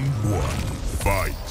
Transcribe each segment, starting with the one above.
Round one, fight.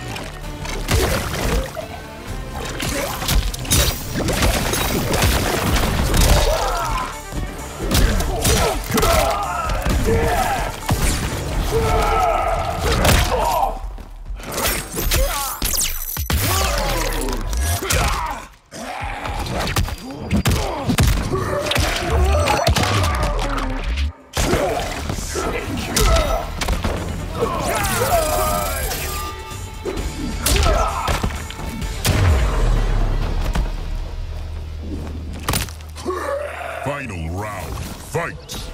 Final round. Fight!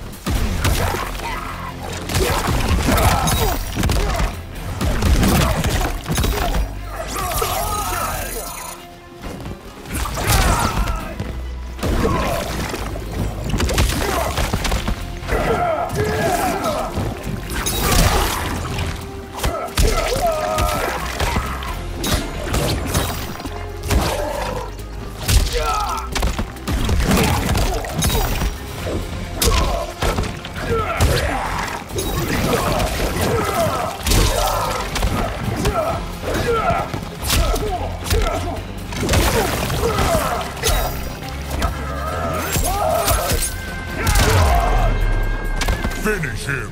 Finish him!